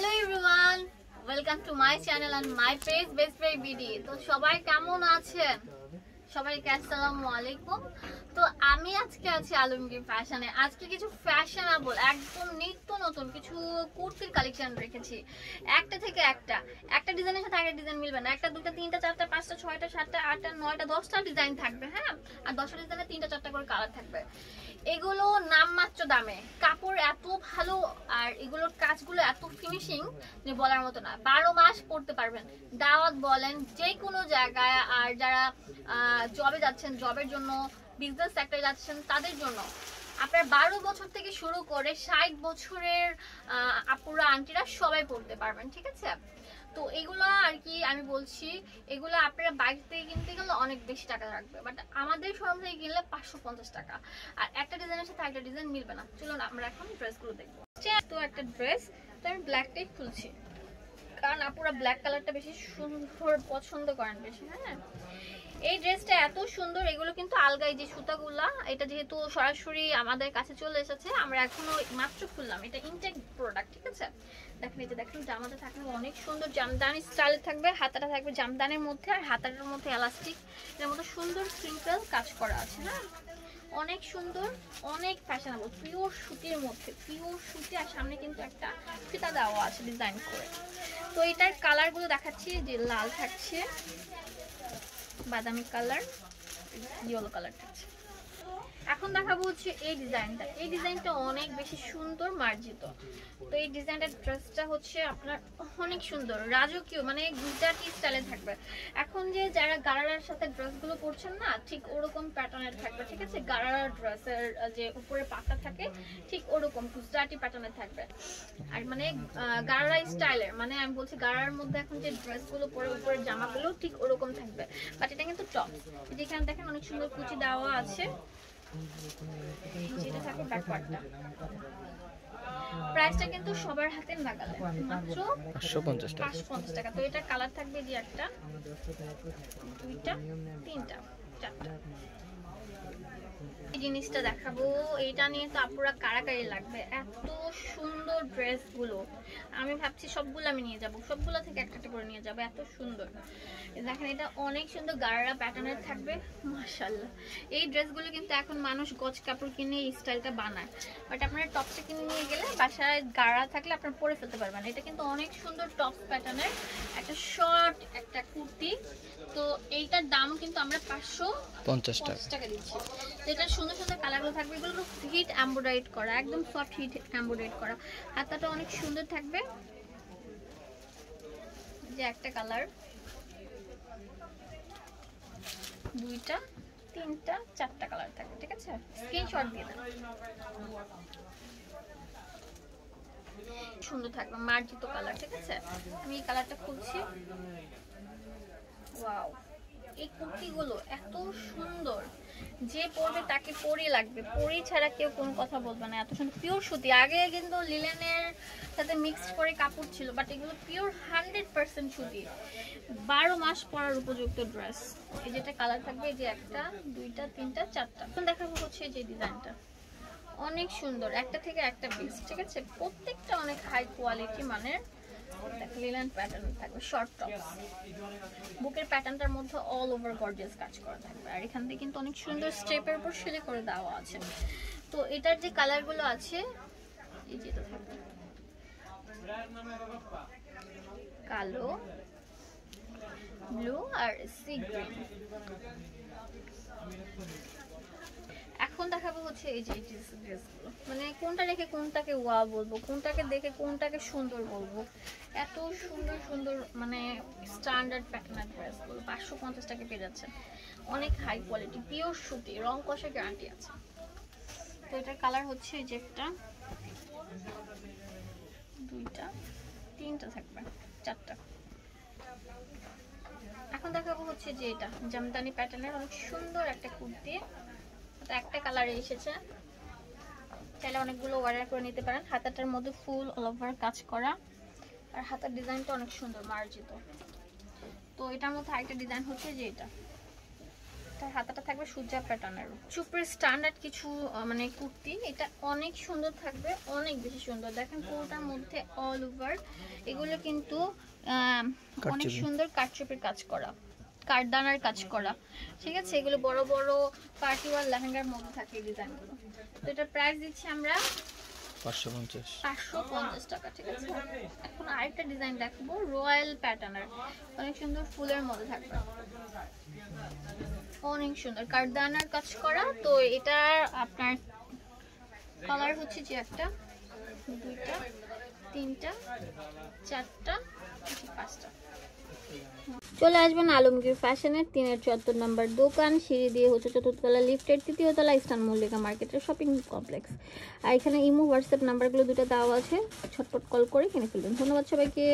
Hello everyone welcome to my channel and my page best buy BD তো সবাই কেমন আছেন? সবাইকে আসসালামু আলাইকুম। তো আমি আজকে আছি আলমগীর ফ্যাশনে আজকে কিছু ফ্যাশনেবল একদম নিত্য নতুন কিছু কুর্তির কালেকশন রেখেছি। একটা থেকে একটা। একটা ডিজাইনের সাথে একটা ডিজাইন মিলবে না। একটা দুটো তিনটা, চারটা, পাঁচটা, ছয়টা, সাতটা, আটটা, নয়টা, দশটা ডিজাইন থাকবে হ্যাঁ? আর দশটা ডিজাইনে তিনটা, চারটা করে কালার থাকবে। এগুলো নামমাত্র দামে। কাপড় এত ভালো আর এগুলোর কাজগুলো এত ফিনিশিং যে বলার মতো না। বারো মাস পড়তে পারবেন। দাওয়াত বলেন যে কোনো জায়গায় আর যারা জবে যাচ্ছেন জবের জন্য বিজনেস সেক্টরে যাচ্ছেন তাদের জন্য। আপনার বারো বছর থেকে শুরু করে ষাট বছরের আপুরা, আন্টিরা সবাই পড়তে পারবেন, ঠিক আছে? তো এগুলো আর কি আমি বলছি, এগুলো আপনারা বাইরে থেকে কিনতে গেলে অনেক বেশি টাকা লাগবে বাট আমাদের শোরুম থেকে কিনলে পাঁচশো পঞ্চাশ টাকা। আর একটা ডিজাইনের সাথে একটা ডিজাইন মিলবে না। চলুন আমরা এখন ড্রেসগুলো দেখব। তো একটা ড্রেস তো আমি ব্ল্যাকটাই খুলছি। কারণ আপুরা ব্ল্যাক কালারটা বেশি সুন্দর পছন্দ করেন বেশি হ্যাঁ? এই ড্রেসটা এত সুন্দর, এগুলো কিন্তু আলগাই যে সুতাগুলা, এটা যেহেতু সরাসরি আমাদের কাছে চলে এসেছে, আমরা এখনও মাত্র খুললাম। এটা ইনটেক প্রোডাক্ট ঠিক আছে? দেখেন যে দেখেন জামাতে থাকবে অনেক সুন্দর জামদানি স্টাইলে থাকবে, হাতাটা থাকবে জামদানির মধ্যে, আর হাতাটার মধ্যে এলাস্টিক এর মধ্যে সুন্দর সিম্পল কাজ করা আছে হ্যাঁ? অনেক সুন্দর, অনেক ফ্যাশনেবল পিওর সুতির মধ্যে পিওর সুতি আর সামনে কিন্তু একটা ফিতা দেওয়া আছে ডিজাইন করে। তো এটার কালারগুলো দেখাচ্ছি, যে লাল থাকছে, বাদামি কালার ইয়েলো কালার থাকছে। এখন দেখাবো হচ্ছে এই ডিজাইনটা। এই ডিজাইনটা অনেক বেশি সুন্দর মার্জিত। তো এই ডিজাইনটার ড্রেসটা হচ্ছে আপনার অনেক সুন্দর, রাজকীয় মানে গুজরাটি স্টাইলে থাকবে। এখন যে যারা গারারার সাথে ড্রেসগুলো পরছেন না, ঠিক ওরকম প্যাটার্নের থাকবে, ঠিক আছে? গারারা ড্রেসের যে উপরে পাতা থাকে, ঠিক ওরকম গুজরাটি প্যাটার্নের থাকবে। আর মানে গারারা স্টাইলের মানে আমি বলছি গারার মধ্যে এখন যে ড্রেসগুলো পরে উপরে জামাগুলো ঠিক ওরকম থাকবে। বাট এটা কিন্তু টপ যেখানে দেখেন অনেক সুন্দর কুচি দেওয়া আছে। যেটা থাকে ব্যাকওয়ার্ডটা। প্রাইসটা কিন্তু সবার হাতে লাগালে মাত্র পাঁচশো পঞ্চাশ টাকা। পাঁচশো পঞ্চাশ টাকা। তো এটা কালার থাকবে দি একটা দুইটা তিনটা। এই জিনিসটা দেখাবো। এটা নিয়ে তো আপুরা কারাকারি লাগবে। এত সুন্দর ড্রেসগুলো। আমি ভাবছি সবগুলো আমি নিয়ে যাব। সবগুলো থেকে একটা করে নিয়ে যাব। এত সুন্দর। দেখেন, এটা অনেক সুন্দর গাড়া প্যাটার্নের থাকবে। মাশাল্লাহ এই ড্রেসগুলো কিন্তু এখন মানুষ গজ কাপড় কিনে এই স্টাইলটা বানায়। বাট আপনারা টপসে কিনে নিয়ে গেলে বাসায় গাড়া থাকলে আপনারা পরে ফেলতে পারবেন। এটা কিন্তু অনেক সুন্দর টপস প্যাটার্নের একটা শর্ট একটা কুর্তি। তো এইটার দাম কিন্তু আমরা পাঁচশো পঞ্চাশ টাকা। যেটা সুন্দর সুন্দর কালারগুলো থাকবে। এগুলো হিট এম্ব্রয়ডারিড করা, একদম সফট হিট এম্ব্রয়ডারিড করা। হাতাটা অনেক সুন্দর থাকবে। যে একটা কালার। দুইটা, তিনটা, চারটা কালার থাকবে, ঠিক আছে? স্ক্রিনশট দিয়ে দেন। সুন্দর থাকবে, মার্জিত কালার, ঠিক আছে? আমি এই কালারটা খুলছি। ওয়াও। এই কুর্তিগুলো এত সুন্দর। যে পরবে তাকে পরি লাগবে। পরি ছাড়া কেউ কোনো কথা বলবে না। এত সুন্দর পিওর সুতি। আগে কিন্তু লিলেনের সাথে মিক্সড করে কাপড় ছিল বাট এগুলো পিওর হান্ড্রেড পার্সেন্ট সুতি। বারো মাস পরার উপযুক্ত ড্রেস এই যেটা কালার থাকবে যে একটা, দুইটা, তিনটা, চারটা। এখন দেখাবো হচ্ছে যে ডিজাইনটা অনেক সুন্দর। একটা থেকে একটা পিস ঠিক আছে? প্রত্যেকটা অনেক হাই কোয়ালিটি মানের প্যাটার্ন থাকবে শর্ট টপ বুকের প্যাটার্নটার মধ্যে অল ওভার গর্জিয়াস কাজ করা থাকবে। আর এখান থেকে কিন্তু অনেক সুন্দর স্টেপের উপর সেলে করে দেওয়া আছে। তো এটার যে কালারগুলো আছে কালো ব্লু আর সি গ্রিন হচ্ছে এই যে ড্রেসগুলো মানে কোনটা রেখে কোনটাকে ওয়া বলব, কোনটাকে দেখে কোনটাকে সুন্দর বলব। এত সুন্দর সুন্দর মানে স্ট্যান্ডার্ড প্যাটার্নের ড্রেসগুলো পাঁচশো পঞ্চাশ টাকা পেয়ে যাচ্ছে। অনেক হাই কোয়ালিটি পিওর সুতি, রং কষা গ্যারান্টি আছে। তো এটার কালার হচ্ছে এই যে একটা। দুইটা, তিনটা থাকবে, চারটা। এখন দেখাবো হচ্ছে যে এটা, জামদানি প্যাটার্নের অনেক সুন্দর একটা কুর্তি। তো একটা কালারে এসেছে। চাইলে অনেকগুলো অর্ডার করে নিতে পারেন। হাতাটার মধ্যে ফুল অল ওভার কাজ করা। আর হাতার ডিজাইনটা অনেক সুন্দর মার্জিত। তো এটার মধ্যে আরেকটা ডিজাইন হচ্ছে যে এটা। এটা হাতাটা থাকবে সূর্যা প্যাটার্নের সুপার স্ট্যান্ডার্ড কিছু মানে কুর্তি। এটা অনেক সুন্দর থাকবে অনেক বেশি সুন্দর। দেখেন পুরোটার মধ্যে অল ওভার এগুলো কিন্তু অনেক। সুন্দর কাটচুপির কাজ করা। কাঠদানার কাজ করা। ঠিক আছে? এগুলো বড় বড় পার্টি ওয়ার লেহেঙ্গার মধ্যে থাকে এই ডিজাইনগুলো তো এটা প্রাইস দিচ্ছি আমরা পাঁচশো পঞ্চাশ। পাঁচশো পঞ্চাশ টাকা ঠিক আছে? এখন আরেকটা ডিজাইন দেখব রয়্যাল প্যাটার্নের অনেক সুন্দর ফুলের মধ্যে থাকবে। অনেক সুন্দর। কারদানার কাজ করা তো এটা আপনার কালার হচ্ছে যে একটা দুইটা তিনটা চারটা পাঁচটা। চলে আসবেন আলমগীর ফ্যাশনের তিনের চত্বর নাম্বার দোকান, সিঁড়ি দিয়ে হচ্ছে চতুর্থতলা লিফটের তৃতীয়তলা ইস্তান মল্লিকা মার্কেটের শপিং কমপ্লেক্স আর এখানে ইমো হোয়াটসঅ্যাপ নাম্বারগুলো দুটো দেওয়া আছে, ছটপট কল করে কিনে ফেলবেন। ধন্যবাদ সবাইকে।